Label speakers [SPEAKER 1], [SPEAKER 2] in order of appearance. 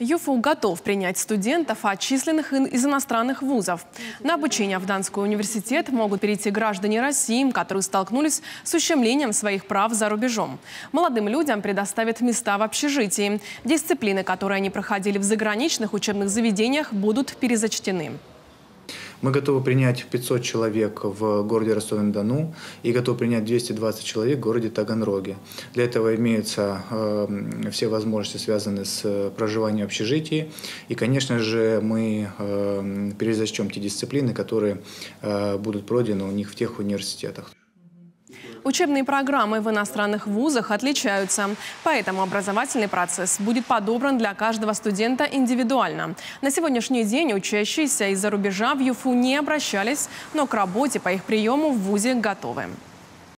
[SPEAKER 1] ЮФУ готов принять студентов, отчисленных из иностранных вузов. На обучение в Данский университет могут перейти граждане России, которые столкнулись с ущемлением своих прав за рубежом. Молодым людям предоставят места в общежитии. Дисциплины, которые они проходили в заграничных учебных заведениях, будут перезачтены.
[SPEAKER 2] Мы готовы принять 500 человек в городе Ростове-на-Дону и готовы принять 220 человек в городе Таганроге. Для этого имеются э, все возможности, связанные с проживанием в общежитии. И, конечно же, мы э, перезачтем те дисциплины, которые э, будут пройдены у них в тех университетах.
[SPEAKER 1] Учебные программы в иностранных вузах отличаются, поэтому образовательный процесс будет подобран для каждого студента индивидуально. На сегодняшний день учащиеся из-за рубежа в ЮФУ не обращались, но к работе по их приему в ВУЗе готовы.